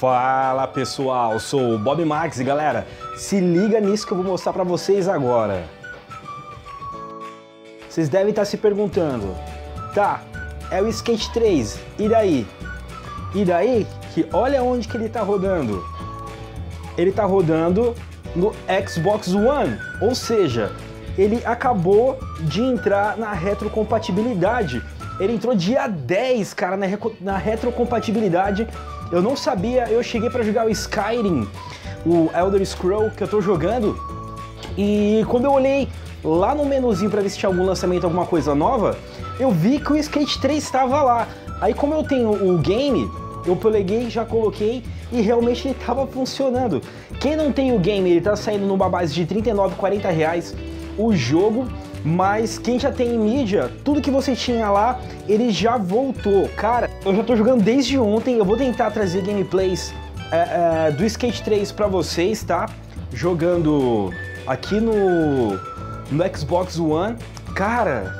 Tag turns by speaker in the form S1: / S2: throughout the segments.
S1: Fala pessoal, sou o Bob Max e galera, se liga nisso que eu vou mostrar pra vocês agora. Vocês devem estar se perguntando, tá, é o Skate 3, e daí? E daí que olha onde que ele tá rodando. Ele tá rodando no Xbox One, ou seja, ele acabou de entrar na retrocompatibilidade. Ele entrou dia 10, cara, na, na retrocompatibilidade eu não sabia, eu cheguei para jogar o Skyrim, o Elder Scroll que eu tô jogando, e quando eu olhei lá no menuzinho para ver se tinha algum lançamento, alguma coisa nova, eu vi que o Skate 3 estava lá. Aí como eu tenho o game, eu peguei, já coloquei e realmente ele estava funcionando. Quem não tem o game, ele tá saindo numa base de 39, 40 reais o jogo mas quem já tem mídia, tudo que você tinha lá, ele já voltou. Cara, eu já tô jogando desde ontem, eu vou tentar trazer gameplays é, é, do Skate 3 para vocês, tá? Jogando aqui no, no Xbox One. Cara,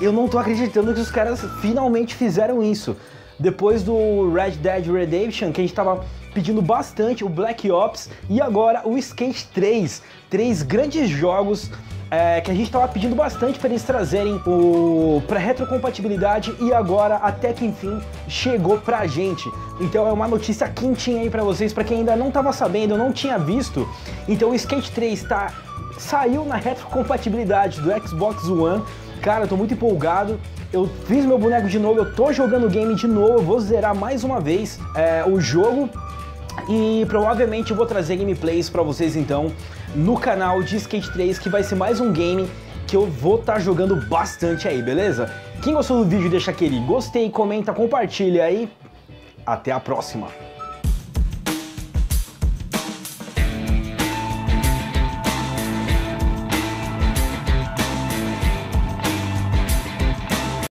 S1: eu não tô acreditando que os caras finalmente fizeram isso. Depois do Red Dead Redemption, que a gente tava pedindo bastante, o Black Ops e agora o Skate 3. Três grandes jogos é, que a gente estava pedindo bastante para eles trazerem o para retrocompatibilidade e agora até que enfim chegou pra gente. Então é uma notícia quentinha aí para vocês, para quem ainda não estava sabendo, não tinha visto. Então o Skate 3 tá saiu na retrocompatibilidade do Xbox One. Cara, eu tô muito empolgado. Eu fiz meu boneco de novo, eu tô jogando o game de novo, eu vou zerar mais uma vez é, o jogo e provavelmente eu vou trazer gameplays para vocês então no canal de Skate 3, que vai ser mais um game que eu vou estar tá jogando bastante aí, beleza? Quem gostou do vídeo deixa aquele gostei, comenta, compartilha aí. Até a próxima!